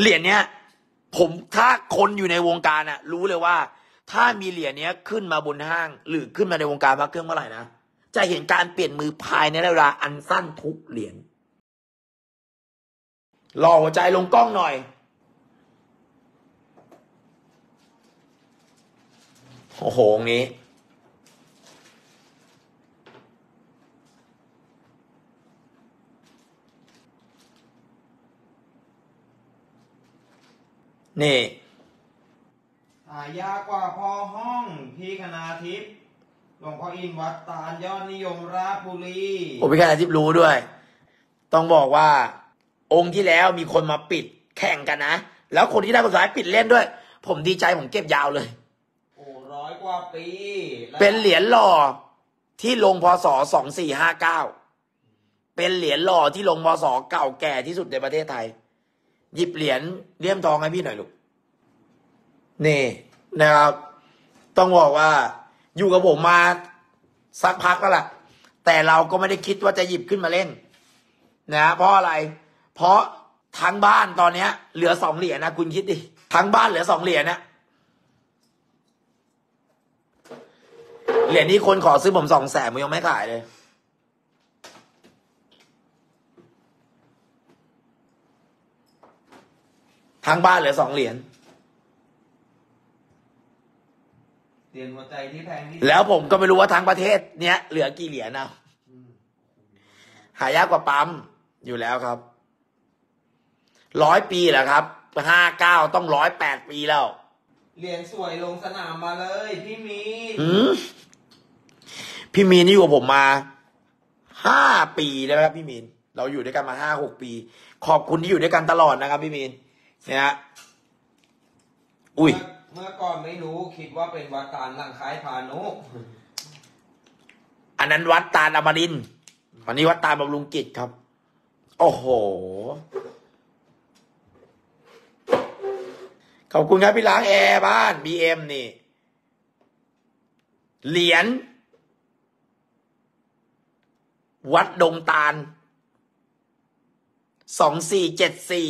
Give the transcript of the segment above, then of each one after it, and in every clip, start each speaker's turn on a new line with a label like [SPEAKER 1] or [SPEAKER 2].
[SPEAKER 1] เหรียญเนี้ย ผมถ้าคนอยู่ในวงการอะรู้เลยว่า ถ้ามีเหรียญเนี้ยขึ้นมาบนห้าง หรือขึ้นมาในวงการพระเครื่องเมื่อไหร่นะจะเห็นการเปลี่ยนมือภายในเวลาอันสั้นทุกเหรียญรอหัวใจลงกล้องหน่อย โอ้โหงนี้ นี่
[SPEAKER 2] หายากกว่าพ่อห้องพี่คณาทิพย์หลวงพ่ออินวัดตาลยอดนิยมราชบุรี
[SPEAKER 1] ผมเป็นการทิพย์รู้ด้วย ต้องบอกว่า องค์ที่แล้วมีคนมาปิดแข่งกันนะ แล้วคนที่ได้คนสุดท้ายปิดเล่นด้วย ผมดีใจผมเก็บยาวเลย
[SPEAKER 2] โอ้ร้อยกว่าปีและ
[SPEAKER 1] เป็นเหรียญหล่อที่ลงพศสองสี่ห้าเก้าเป็นเหรียญหล่อที่ลงพศเก่าแก่ที่สุดในประเทศไทย หยิบเหรียญเลี่ยมทองให้พี่หน่อยลูกนี่นะครับ ต้องบอกว่า อยู่กับผมมาสักพักแล้วล่ะ แต่เราก็ไม่ได้คิดว่าจะหยิบขึ้นมาเล่น นะเพราะอะไร เพราะทั้งบ้านตอนเนี้ย เหลือสองเหรียญนะคุณคิดดิทั้งบ้านเหลือสองเหรียญนะเหรียญนี้คนขอซื้อผมสองแสนผมยังไม่ขายเลย ทั้งบ้านเหลือสองเหรียญ
[SPEAKER 2] เหรียญหัวใจที่แพงที่
[SPEAKER 1] แล้วผมก็ไม่รู้ว่าทั้งประเทศ เนี้ยเหลือกี่เหรียญนะ
[SPEAKER 2] อืม
[SPEAKER 1] หายากกว่าปั๊มอยู่แล้วครับร้อยปีแหละครับห้าเก้าต้องร้อยแปดปีแล้ว
[SPEAKER 2] เหรียญสวยลงสนามมาเลย พี่มีน
[SPEAKER 1] หืมพี่มีนนี่อยู่กับผมมาห้าปีแล้วครับพี่มีนเราอยู่ด้วยกันมาห้าหกปี ขอบคุณที่อยู่ด้วยกันตลอดนะครับ พี่มีน เนี่ยฮะอุ้ย
[SPEAKER 2] เมื่อก่อนไม่รู้คิดว่าเป็นวัดตาลหลังคายพานุ
[SPEAKER 1] อันนั้นวัดตาลอมรินทร์วันนี้วัดตาลบำรุงกิจครับ โอ้โห ขอบคุณครับพี่ล้างแอร์บ้านบีเอ็มนี่ เหรียญวัดดงตาลสองสี่เจ็ดสี่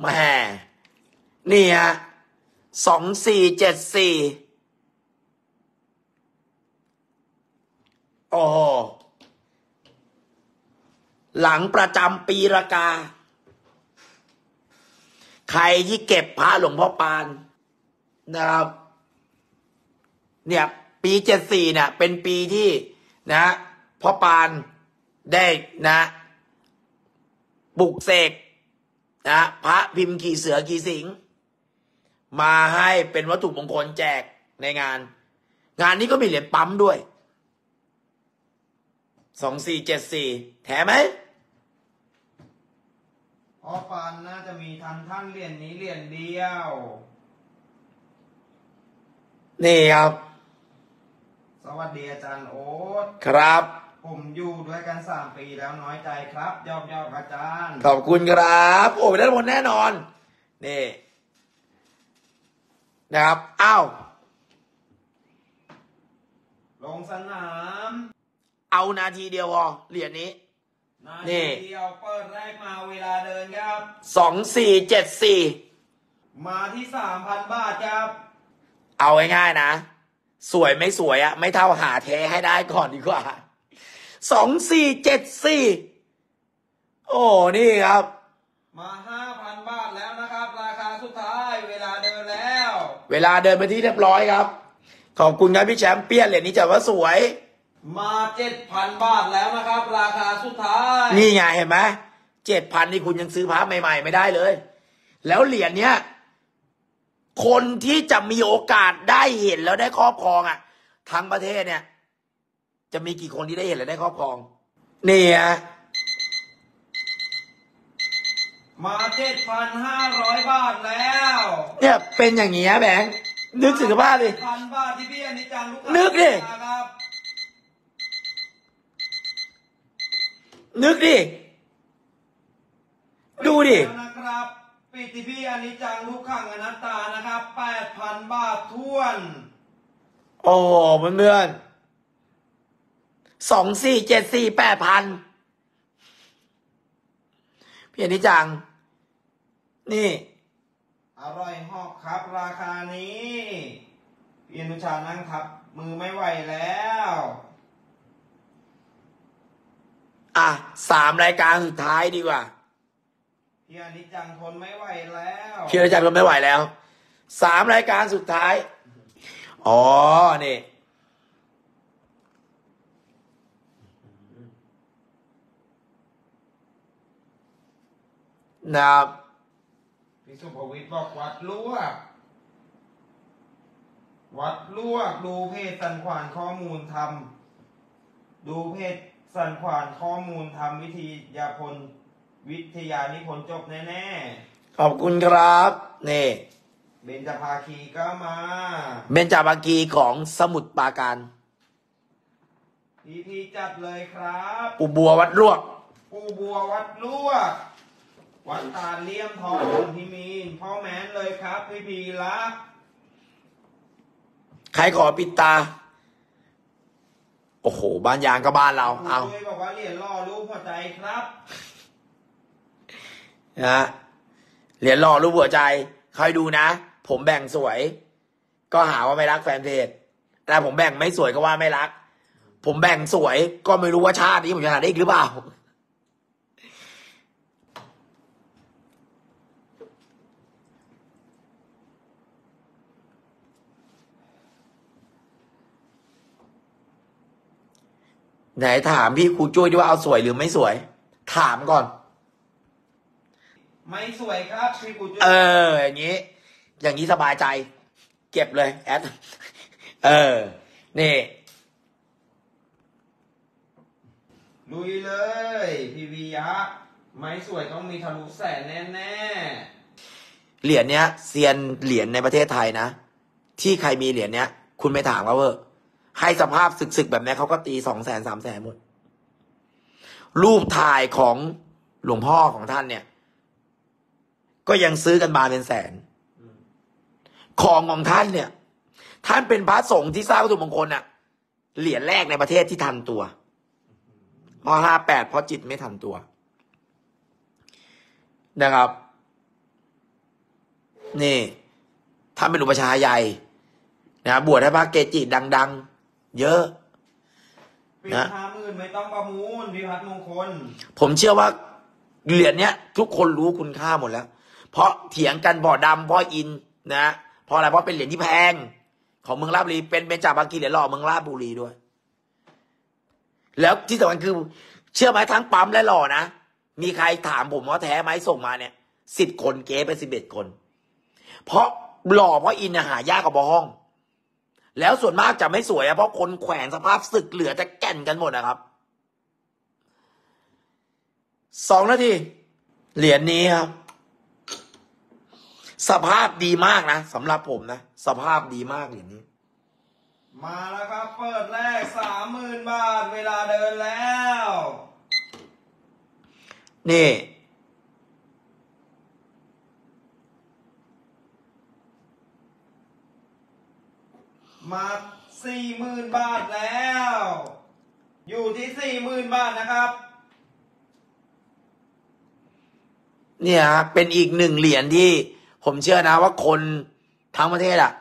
[SPEAKER 1] แหม่นี่ฮะสองสี่เจ็ดสี่โอ้หหลังประจำปีรากา ใครที่เก็บพระหลวงพ่อปานนะครับ เนี่ย ปีเจ็ดสี่เนี่ย เป็นปีที่นะพ่อปานได้นะ บุกเสก นะพระพิมพ์ขี่เสือขี่สิง มาให้เป็นวัตถุมงคลแจกในงาน งานนี้ก็มีเหรียญปั๊มด้วยสองสี่เจ็ดสี่แถมไหม
[SPEAKER 2] พ่อปานน่าจะมีทันท่านเหรียญนี้เหรียญเดียว
[SPEAKER 1] นี่ครับ
[SPEAKER 2] สวัสดีอาจารย์โอ๊ต
[SPEAKER 1] ครับ
[SPEAKER 2] ผมอยู่ด้วยกันสามปีแล้วน้อยใจครับยอบยอบอาจารย์
[SPEAKER 1] ขอบคุณครับ โอ้ยได้ผลแน่นอน นี่นะครับ อ้าว
[SPEAKER 2] ลงสนาม
[SPEAKER 1] เอานาทีเดียวพอเหรียญนี้
[SPEAKER 2] นา
[SPEAKER 1] นี่
[SPEAKER 2] ทีเดียวเปิดแรกมาเวลาเดินครับ
[SPEAKER 1] สองสี่เจ็ดสี่
[SPEAKER 2] มาที่สามพันบาทครับ
[SPEAKER 1] เอาง่ายๆนะ สวยไม่สวยอะไม่เท่าหาแท้ให้ได้ก่อนดีกว่า สองสี่เจ็ดสี่โอ้นี่ครับ
[SPEAKER 2] มาห้าพันบาทแล้วนะครับ ราคาสุดท้ายเวลาเดินแล้ว
[SPEAKER 1] เวลาเดินไปที่เรียบร้อยครับ ขอบคุณครับพี่แชมป์เปี้ยนเหรียญนี้จัดว่าสวย
[SPEAKER 2] มาเจ็ดพันบาทแล้วนะครับ ราคาสุดท้าย
[SPEAKER 1] นี่ไงเห็นไหมเจ็ดพันนี่คุณยังซื้อพระใหม่ ๆ ไม่ได้เลย แล้วเหรียญเนี้ยคนที่จะมีโอกาสได้เห็นแล้วได้ครอบครองอะ ทั้งประเทศเนี่ย จะมีกี่คนที่ได้เห็นและได้ครอบครองนี่ฮะ
[SPEAKER 2] มาเจ็ดพันห้าร้อยบาทแล้ว
[SPEAKER 1] เนี่ยเป็นอย่างเงี้ยแบงค์นึกถึงสภาพดิ
[SPEAKER 2] พันบาทที่พี่อนิจจังลูกค้า
[SPEAKER 1] นึกดิ
[SPEAKER 2] ครับ
[SPEAKER 1] นึกดิ ดูดิ
[SPEAKER 2] แล้วนะครับปิติพี่อนิจจังลูกขังอนัตตานะครับแปดพันบาทท้วน
[SPEAKER 1] โอ้โหเพื่อนๆ สองสี่เจ็ดสี่แปดพันพี่อนิจจัง นี่
[SPEAKER 2] อร่อยหอกครับ ราคานี้พี่อนุชานั่งครับ มือไม่ไหวแล้ว
[SPEAKER 1] อะสามรายการสุดท้ายดีกว่า
[SPEAKER 2] พี่อนิจจังทนไม่ไหวแล้ว
[SPEAKER 1] พี่ระจักรไม่ไหวแล้วสามรายการสุดท้าย อ๋อนี่ นะครับ
[SPEAKER 2] พี่สุภวิทย์บอกวัดลวก วัดลวก ดูเพจสันขวานข้อมูลทำดูเพจสันขวานข้อมูลทำวิทยาพลวิทยานิพนธ์จบแน่
[SPEAKER 1] ขอบคุณครับนี่
[SPEAKER 2] ๆเบญจภาคีก็มา
[SPEAKER 1] เบญจาบากีของสมุทรปราการ
[SPEAKER 2] พีพีจัดเลยครับ
[SPEAKER 1] อุบัววัดรวก
[SPEAKER 2] ปูบัววัดลวก วัดตาเลี่ยมทองพิมีนพ่อแม้นเลยครับพี่พีละ
[SPEAKER 1] ใครขอปิดตา โอ้โห บ้านยางก็บ้านเรา
[SPEAKER 2] ครู
[SPEAKER 1] เอา
[SPEAKER 2] ช่วยบอกว่าเหรียญล่อรูปหัวใจครับ
[SPEAKER 1] นะฮะเหรียญหล่อรูปหัวใจคอยดูนะ ผมแบ่งสวย ก็หาว่าไม่รักแฟนเพจแต่ผมแบ่งไม่สวยก็ว่าไม่รัก ผมแบ่งสวยก็ไม่รู้ว่าชาตินี้ผมจะหาได้อีกหรือเปล่า ไหนถามพี่ครูจุ้ยดีว่าเอาสวยหรือไม่สวย ถามก่อน
[SPEAKER 2] ไม่สวยครับพี่กูจุ้ย
[SPEAKER 1] เออ อย่างนี้ อย่างนี้สบายใจ เก็บเลย แอด เออ นี่
[SPEAKER 2] ลุยเลย พีวียักษ์ไม่สวยต้องมีทะลุแสนแน่
[SPEAKER 1] เหรียญเนี้ยเซียนเหรียญในประเทศไทยนะ ที่ใครมีเหรียญเนี้ย คุณไม่ถามเขาเวอร์ ให้สภาพสึกๆแบบนี้เขาก็ตีสองแสนสามแสนหมด รูปถ่ายของหลวงพ่อของท่านเนี่ย ก็ยังซื้อกันมาเป็นแสน ของของท่านเนี่ย ท่านเป็นพระสงฆ์ที่สร้างวัตถุมงคลน่ะเหรียญแรกในประเทศที่ทันตัวพอห้าแปดเพราะจิตไม่ทันตัว นะครับ นี่ท่านเป็นอุปชาใหญ่นะบวชให้พระเกจิดัง ๆ เยอะ
[SPEAKER 2] ๆปิด
[SPEAKER 1] นะ
[SPEAKER 2] ห้าหมื่นไม่ต้องประมูลพิพัฒน์มงคล
[SPEAKER 1] ผมเชื่อว่าเหรียญเนี้ย ทุกคนรู้คุณค่าหมดแล้ว เพราะเถียงกันบ่อดำเพ่ออินนะเพราะอะไรเพราะเป็นเหรียญที่แพง ของเมืองราชบุรีเป็นเบญจาบางกีเหรียญหล่อเมืองราชบุรีด้วย แล้วที่สำคัญคือ เชื่อไหมทั้งปั๊มและหล่อนะมีใครถามผมว่าแท้ไหมส่งมาเนี่ยสิบคนเก๊ไปสิบเอ็ดคน เพราะหล่อเพราะอินเนี่ยหายากกว่าบอห้อง แล้วส่วนมากจะไม่สวยอะเพราะคนแขวนสภาพสึกเหลือจะแก่นกันหมดนะครับสองนาที เหรียญนี้ครับ สภาพดีมากนะสำหรับผมนะ สภาพดีมากเหรียญนี้
[SPEAKER 2] มาแล้วครับ เปิดแรกสามหมื่นบาท เวลาเดินแล้ว
[SPEAKER 1] นี่
[SPEAKER 2] มาสี่หมื่นบาทแล้ว อยู่ที่สี่หมื่นบาทนะครับ
[SPEAKER 1] เนี่ยฮะเป็นอีกหนึ่งเหรียญที่ ผมเชื่อนะว่าคนทั้งประเทศอะ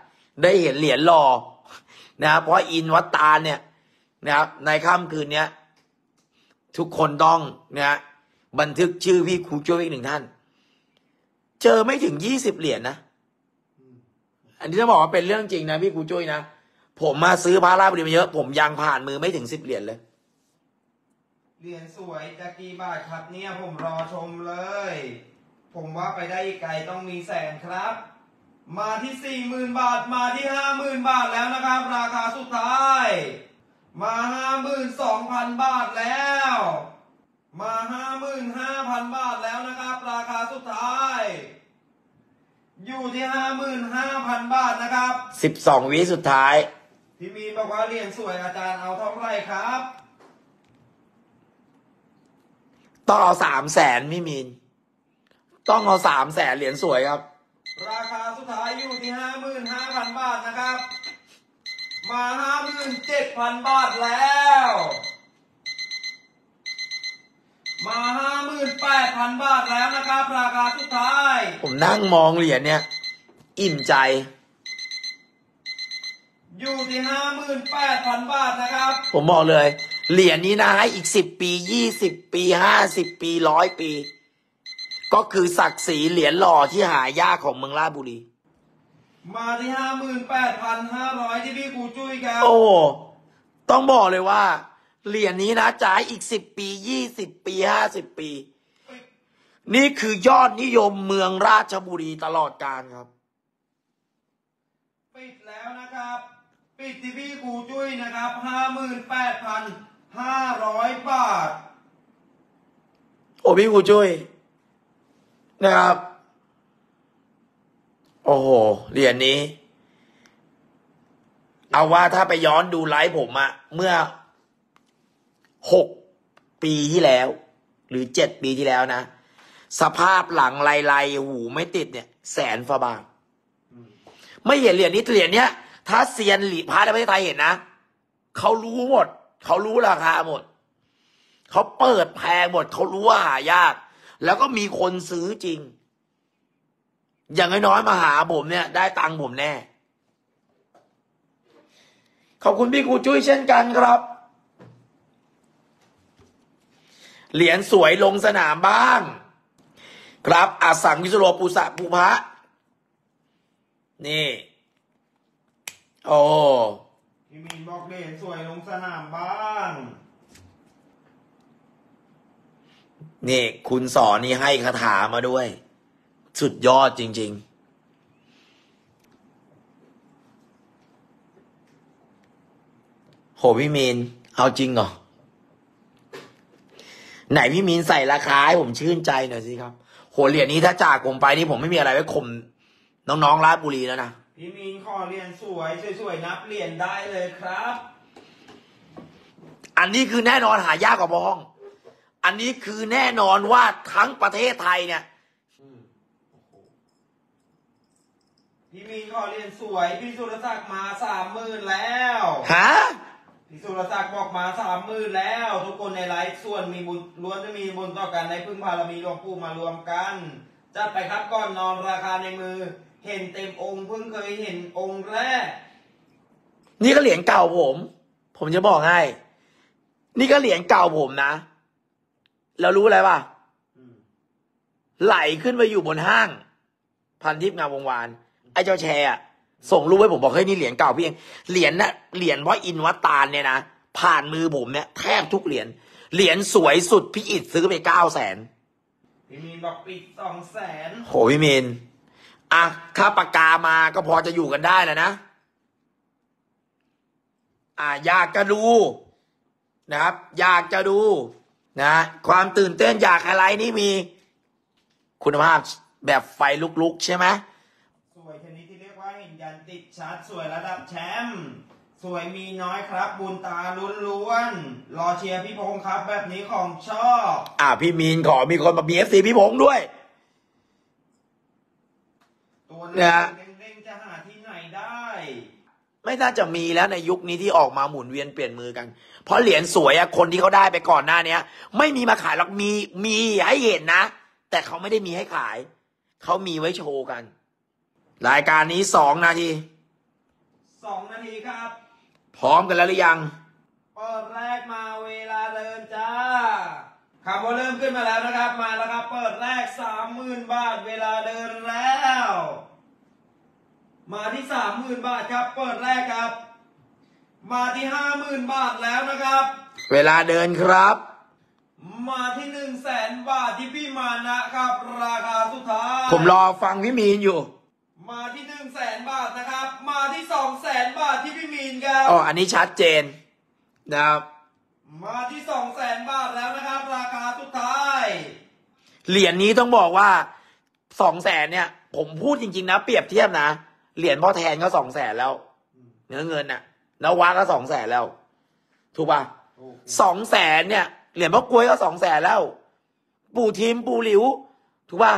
[SPEAKER 1] ได้เห็นเหรียญหล่อนะครับเพราะอินวัดตาเนี่ยนะครับในค่ำคืนเนี้ย ทุกคนต้องนะฮะบันทึกชื่อพี่ครูช่วยอีกหนึ่งท่าน เจอไม่ถึงยี่สิบเหรียญนะ อันนี้จะบอกว่าเป็นเรื่องจริงนะพี่ครูจุ้ยนะ ผมมาซื้อพระราชบุรีมาเยอะ ผมยังผ่านมือไม่ถึงสิบเหรียญเลย
[SPEAKER 2] เหรียญสวยจะกี่บาทครับเนี่ยผมรอชมเลย ผมว่าไปได้อีกไกลต้องมีแสนครับ มาที่สี่หมื่นบาทมาที่ห้าหมื่นบาทแล้วนะครับ ราคาสุดท้าย มาห้าหมื่นสองพันบาทแล้ว มาห้าหมื่นห้าพันบาทแล้วนะครับ ราคาสุดท้ายอยู่ที่ห้าหมื่นห้าพันบาทนะครับ
[SPEAKER 1] สิบสองวิสุดท้าย
[SPEAKER 2] พี่มีนบอกว่าเหรียญสวยอาจารย์เอาเท่าไหร่ครับ
[SPEAKER 1] ต้องเอาสามแสนพี่มีน ต้องเอาสามแสนเหรียญสวยครับ
[SPEAKER 2] ราคาสุดท้ายอยู่ที่ห้าหมื่นห้าพันบาทนะครับ มาห้าหมื่นเจ็ดพันบาทแล้ว มาห้าหมื่นแปดพันบาทแล้วนะครับ ราคาสุดท้าย
[SPEAKER 1] ผมนั่งมองเหรียญเนี่ย อิ่มใจ
[SPEAKER 2] อยู่ที่ห้าหมื่นแปดพันบาทนะครับ
[SPEAKER 1] ผมบอกเลย เหรียญนี้นะให้อีกสิบปียี่สิบปีห้าสิบปีร้อยปี ก็คือศักดิ์ศรีเหรียญหล่อที่หายากของเมืองราชบุรี
[SPEAKER 2] มาที่ห้าหมื่นแปดพันห้าร้อยที่พี่กูจุ้ยครับ
[SPEAKER 1] โอ้ต้องบอกเลยว่า เหรียญนี้นะจ่ายอีกสิบปียี่สิบปีห้าสิบปี นี่คือยอดนิยมเมืองราชบุรีตลอดกาลครับ
[SPEAKER 2] ปิดแล้วนะครับ ปิดที่พี่กูจุ้ยนะครับห้าหมื่นแปดพันห้าร้อยบาท
[SPEAKER 1] โอ้พี่ครูจุ้ยนะครับ โอ้โหเหรียญนี้ เอาว่าถ้าไปย้อนดูไลฟ์ผมอะเมื่อหกปีที่แล้ว หรือเจ็ดปีที่แล้วนะ สภาพหลังลายลายๆหูไม่ติดเนี่ย แสนฝาบาทไม่เห็นเหรียญนี้เหรียญเนี้ย ถ้าเซียนหลีพาในประเทศไทยเห็นนะเขารู้หมด เขารู้ราคาหมด เขาเปิดแพงหมด เขารู้ว่าหายาก แล้วก็มีคนซื้อจริง อย่างน้อยๆมาหาผมเนี่ย ได้ตังค์ผมแน่ ขอบคุณพี่ครูจุ้ยเช่นกันครับ เหรียญสวยลงสนามบ้าง ครับอาสังวิศโรปุสะภูพะนี่ โอ้
[SPEAKER 2] พี่มีนบอกเหรียญสวยลงสนามบ้าง
[SPEAKER 1] นี่คุณสอนนี่ให้คาถามาด้วย สุดยอดจริง ๆโหพี่มีน เอาจริงเหรอ ไหนพี่มีนใส่ราคาให้ผมชื่นใจหน่อยสิครับ โหเหรียญนี้ถ้าจากผมไปนี่ผมไม่มีอะไรไว้ข่มน้องๆราชบุรีแล้วนะ
[SPEAKER 2] พี่มีนขอเหรียญสวยสวยๆนับเหรียญได้เลยครับ
[SPEAKER 1] อันนี้คือแน่นอนหายากกว่าบอง อันนี้คือแน่นอนว่าทั้งประเทศไทยเนี่ย
[SPEAKER 2] พี่มีนขอเหรียญสวย พี่สุรศักดิ์มาสามหมื่นแล้ว
[SPEAKER 1] ฮะ
[SPEAKER 2] พี่สุรศักดิ์บอกมาสามหมื่นแล้ว ทุกคนในไลฟ์ส่วนมีบุญล้วนจะมีบุญต่อกันในพึ่งพารมีหลวงปู่มารวมกันจัดไปครับก่อนนอนราคาในมือ เห็นเต็มองค์เพิ่งเคยเห็นองค์แรก
[SPEAKER 1] นี่ก็เหรียญเก่าผม ผมจะบอกให้ นี่ก็เหรียญเก่าผมนะ แล้วรู้อะไรป่ะไหลขึ้นไปอยู่บนห้าง พันทิพย์งามวงวาน ไอ้เจ้าแชร์อะส่งรูปให้ผมบอกเฮ้ยนี่เหรียญเก่าพี่เอง เหรียญนะเหรียญว่าอินวัดตาลเนี่ยนะผ่านมือผมเนี่ยแทบทุกเหรียญ เหรียญสวยสุดพี่อิดซื้อไปเก้าแสน
[SPEAKER 2] พี่มีนบอกปิดสองแสน
[SPEAKER 1] โหพี่มิน อะค่าปากกามาก็พอจะอยู่กันได้แล้วนะ อะอยากจะดูนะครับ อยากจะดูนะความตื่นเต้นอยากอะไรนี่มี คุณภาพแบบไฟลุกๆ ใช่ไหม
[SPEAKER 2] สวยชนิดที่เรียกว่าเห็นยันติดชัดสวยระดับแชมป์สวยมีน้อยครับ บุญตาล้วนๆรอเชียร์พี่พงษ์ครับ แบบนี้ของชอบ
[SPEAKER 1] อะพี่มีนขอมีคนมาบีเอฟซีพี่ผงด้วย
[SPEAKER 2] ตัว
[SPEAKER 1] เนี่
[SPEAKER 2] เล็
[SPEAKER 1] ย
[SPEAKER 2] กเด้งๆจะหาที่ไหนได้
[SPEAKER 1] ไม่น่าจะมีแล้วในยุคนี้ที่ออกมาหมุนเวียนเปลี่ยนมือกัน เพราะเหรียญสวยอะคนที่เขาได้ไปก่อนหน้าเนี้ย ไม่มีมาขายหรอกมีมีให้เห็นนะ แต่เขาไม่ได้มีให้ขาย เขามีไว้โชว์กัน รายการนี้สองนาที
[SPEAKER 2] สองนาทีครับ
[SPEAKER 1] พร้อมกันแล้วหรือยัง
[SPEAKER 2] เปิดแรกมาเวลาเดินจ้าครับพอเริ่มขึ้นมาแล้วนะครับ มาแล้วครับ เปิดแรกสามหมื่นบาทเวลาเดินแล้ว มาที่สามหมื่นบาทครับ เปิดแรกครับ มาที่ห้าหมื่นบาทแล้วนะครับ
[SPEAKER 1] เวลาเดินครับ
[SPEAKER 2] มาที่หนึ่งแสนบาทที่พี่มานะครับ ราคาสุดท้าย
[SPEAKER 1] ผมรอฟังพี่มีนอยู่
[SPEAKER 2] มาที่หนึ่งแสนบาทนะครับ มาที่สองแสนบาทที่พี่มีนครับ
[SPEAKER 1] อ๋ออันนี้ชัดเจนนะครับ
[SPEAKER 2] มาที่สองแสนบาทแล้วนะครับ ราคาสุดท้าย
[SPEAKER 1] เหรียญนี้ต้องบอกว่าสองแสนเนี่ย ผมพูดจริง ๆ นะ เปรียบเทียบนะ เหรียญพ่อแทนก็สองแสนแล้ว เนื้อเงินน่ะนวะก็สองแสนแล้ว ถูกป่ะสองแสนเนี่ย เหรียญพ่อกล้วยก็สองแสนแล้ว ปู่ทิมปู่หลิว ถูกป่ะ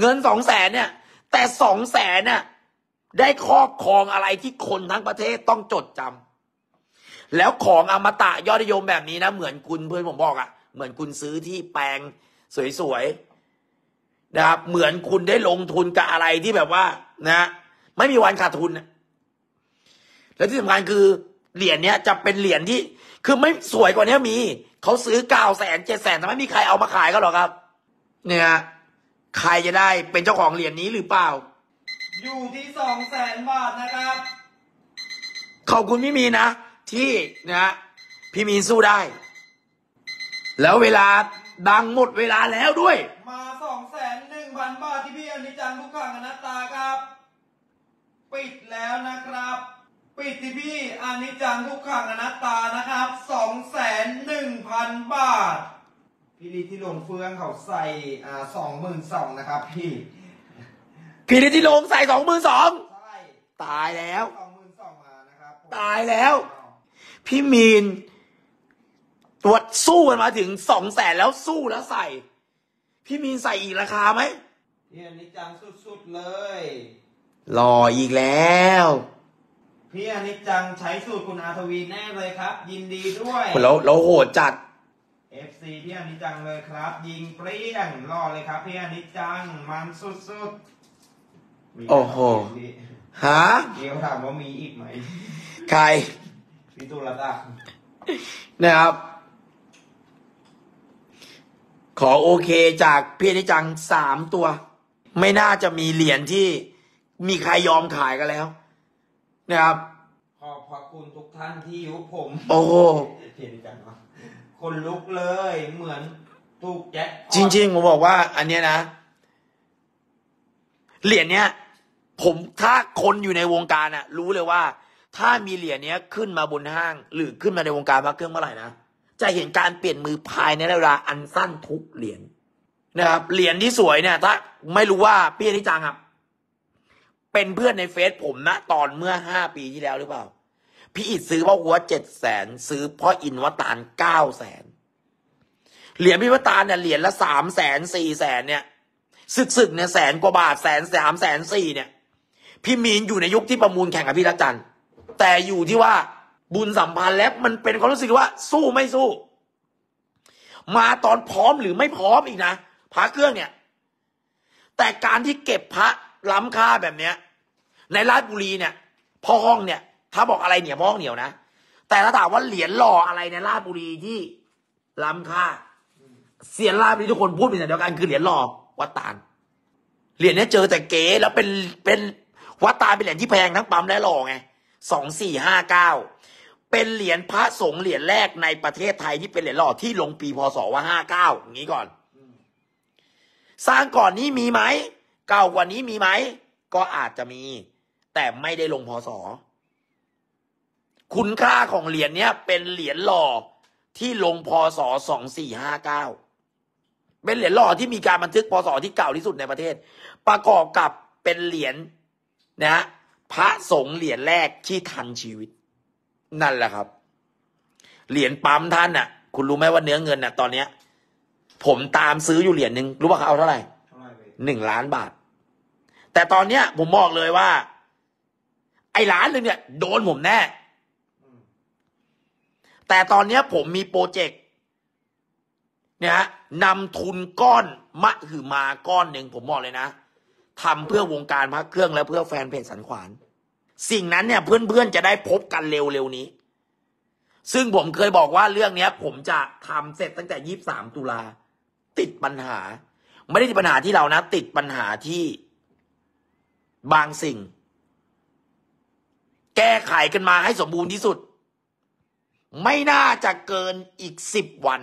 [SPEAKER 1] เงินสองแสนเนี่ย แต่สองแสนเนี่ยได้ครอบครองอะไรที่คนทั้งประเทศต้องจดจำแล้วของอมตะยอดนิยมแบบนี้นะเหมือนคุณเพื่อนผมบอกอะเหมือนคุณซื้อที่แปลงสวยๆนะครับ เหมือนคุณได้ลงทุนกับอะไรที่แบบว่า นะ ไม่มีวันขาดทุนนะและที่สำคัญคือเหรียญเนี้ยจะเป็นเหรียญที่ คือไม่สวยกว่านี้มีเขาซื้อเก้าแสนเจ็ดแสนแต่ไม่มีใครเอามาขายกันหรอกครับ เนี่ยใครจะได้เป็นเจ้าของเหรียญนี้หรือเปล่า
[SPEAKER 2] อยู่ที่สองแสนบาทนะครับ
[SPEAKER 1] ขอบคุณพี่มีนนะที่นะฮะพี่มีนสู้ได้ แล้วเวลาดังหมดเวลาแล้วด้วย
[SPEAKER 2] มาสองแสนหนึ่งพันบาทที่พี่อนิจจังทุกขังอนัตตาครับ ปิดแล้วนะครับ ปิดที่พี่อนิจจังทุกขังอนัตตานะครับสองแสนหนึ่งพันบาท พี่ลีที่ลงเฟืองเขาใส่อ่าสองหมื่นสองนะครับพี่
[SPEAKER 1] พี่นิติลงใส่สองหมื่นสอง
[SPEAKER 2] ใช่
[SPEAKER 1] ตายแล้ว
[SPEAKER 2] สองหมื่นสองมานะครับผม
[SPEAKER 1] ตายแล้ว พี่มีนตัวสู้กันมาถึงสองแสนแล้วสู้แล้วใส่ พี่มีนใส่อีกราคาไหม
[SPEAKER 2] พี่อนิจจังสุดๆเลย
[SPEAKER 1] รออีกแล้ว
[SPEAKER 2] พี่อนิจจังใช้สูตรคุณอาทวีแน่เลยครับ ยินดีด้วย
[SPEAKER 1] เราเราโหดจัด
[SPEAKER 2] FC พี่อนิจจังเลยครับ ยิงเปรี้ยงรอเลยครับ พี่อนิจจังมันสุดๆมี
[SPEAKER 1] โอ้โห
[SPEAKER 2] พี่
[SPEAKER 1] ฮะ
[SPEAKER 2] เดี๋ยวถามว่ามีอีกไหม
[SPEAKER 1] ใคร
[SPEAKER 2] พี่ตุลตา
[SPEAKER 1] นะครับ ขอโอเคจากพี่นิจังสามตัว ไม่น่าจะมีเหรียญที่ มีใครยอมขายกันแล้ว นะครับ
[SPEAKER 2] ขอบพระคุณทุกท่านที่ยุบผม
[SPEAKER 1] โอ้โห
[SPEAKER 2] พี่อนิจจังเนาะคนลุกเลยเหมือนถูกแจ็คพอต
[SPEAKER 1] จริง ๆ ผมบอกว่า อันเนี้ยนะ เหรียญเนี้ย ผมถ้าคนอยู่ในวงการอะรู้เลยว่า ถ้ามีเหรียญเนี้ยขึ้นมาบนห้าง หรือขึ้นมาในวงการพระเครื่องเมื่อไหร่นะจะเห็นการเปลี่ยนมือภายในเวลาอันสั้นทุกเหรียญนะครับเหรียญที่สวยเนี่ย ถ้าไม่รู้ว่าพี่อนิจังอะ เป็นเพื่อนในเฟซผมนะตอนเมื่อห้าปีที่แล้วหรือเปล่า พี่อิดซื้อพ่อหัวเจ็ดแสนซื้อพ่ออินวตานเก้าแสนเหรียญพิวตาลเนี่ยเหรียญละสามแสนสี่แสนเนี่ยศึกศึกๆเนี่ยแสนกว่าบาทแสนสามแสนสี่เนี่ย พี่มีนอยู่ในยุคที่ประมูลแข่งกับพี่รักจันทร์แต่อยู่ที่ว่าบุญสัมพันธ์แล้วมันเป็นความรู้สึกว่าสู้ไม่สู้ มาตอนพร้อมหรือไม่พร้อมอีกนะพระเครื่องเนี่ย แต่การที่เก็บพระล้ำค่าแบบเนี้ย ในราชบุรีเนี่ยพ่อห้องเนี่ย ถ้าบอกอะไรเหนียวพ่อห้องเหนียวนะ แต่ถ้าถามว่าเหรียญหล่ออะไรในราชบุรีที่ล้ำค่าเสียนลาบนี่ทุกคนพูดเป็นเสียงเดียวกันคือเหรียญหล่อวัดตาลเหรียญเนี้ยเจอแต่เก๋แล้วเป็นเป็นวัดตาลเป็นเหรียญที่แพงทั้งปั๊มและหล่อไงสองสี่ห้าเก้าเป็นเหรียญพระสงฆ์เหรียญแรกในประเทศไทยที่เป็นเหรียญหล่อที่ลงปีพศว่าห้าเก้าอย่างนี้ก่อน สร้างก่อนนี้มีไหม เก่ากว่านี้มีไหม ก็อาจจะมี แต่ไม่ได้ลงพศคุณค่าของเหรียญเนี้ย เป็นเหรียญหล่อที่ลงพศสองสี่ห้าเก้าเป็นเหรียญหล่อที่มีการบันทึกพศที่เก่าที่สุดในประเทศ ประกอบกับเป็นเหรียญนะฮะพระสงฆ์เหรียญแรกที่ทันชีวิต นั่นแหละครับ เหรียญปั๊มท่านน่ะ คุณรู้ไหมว่าเนื้อเงินน่ะ ตอนเนี้ย ผมตามซื้ออยู่เหรียญหนึ่งรู้ป่ะเขาเอาเท่าไหร่
[SPEAKER 2] เท่าไหร่เว้ย
[SPEAKER 1] หนึ่งล้านบาท แต่ตอนเนี้ยผมบอกเลยว่าไอ้ล้านหนึ่งเนี่ยโดนผมแน่ แต่ตอนนี้ผมมีโปรเจกต์เนี่ยฮะนำทุนก้อนมะหือมาก้อนหนึ่งผมบอกเลยนะทำเพื่อวงการพระเครื่องและเพื่อแฟนเพจสันขวานสิ่งนั้นเนี่ยเพื่อนๆจะได้พบกันเร็วๆนี้ ซึ่งผมเคยบอกว่าเรื่องเนี้ย ผมจะทำเสร็จตั้งแต่ยี่สามตุลาติดปัญหา ไม่ได้ติดปัญหาที่เรานะ ติดปัญหาที่บางสิ่ง แก้ไขกันมาให้สมบูรณ์ที่สุด ไม่น่าจะเกินอีกสิบวัน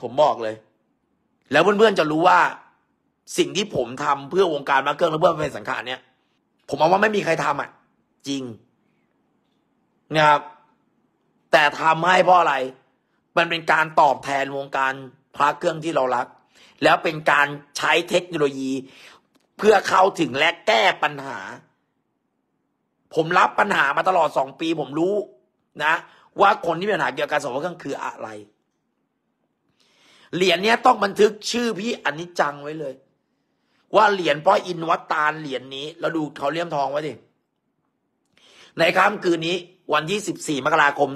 [SPEAKER 1] ผมบอกเลย แล้วเพื่อนๆจะรู้ว่า สิ่งที่ผมทำเพื่อวงการมาเครื่องและเพื่อเป็นสังขารเนี่ย ผมมองว่าไม่มีใครทำอะ จริงนะครับแต่ทำให้เพราะอะไร มันเป็นการตอบแทนวงการพระเครื่องที่เรารัก แล้วเป็นการใช้เทคโนโลยี เพื่อเข้าถึงและแก้ปัญหา ผมรับปัญหามาตลอดสองปี ผมรู้นะ ว่าคนที่มีปัญหาเกี่ยวกับการสอบพระเครื่องคืออะไร เหรียญเนี้ยต้องบันทึกชื่อพี่อนิจจังไว้เลย ว่าเหรียญพ่ออินวัดตาลเหรียญนี้ แล้วดูเขาเลี่ยมทองไว้ดิในค่ำคืนนี้ วันที่14มกราคม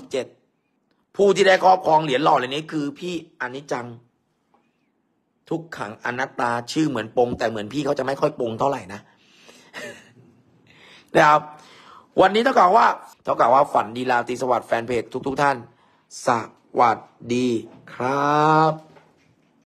[SPEAKER 1] 2517ผู้ที่ได้ครอบครองเหรียญหล่อเหรียญนี้คือ พี่อนิจจังทุกขังอนัตตาชื่อเหมือนปงแต่เหมือนพี่เขาจะไม่ค่อยปงเท่าไหร่นะ นะครับ วันนี้ต้องกล่าวว่าต้องกล่าวว่าฝันดีลาตรีสวัสดิ์แฟนเพจทุก ๆ ท่าน สวัสดีครับ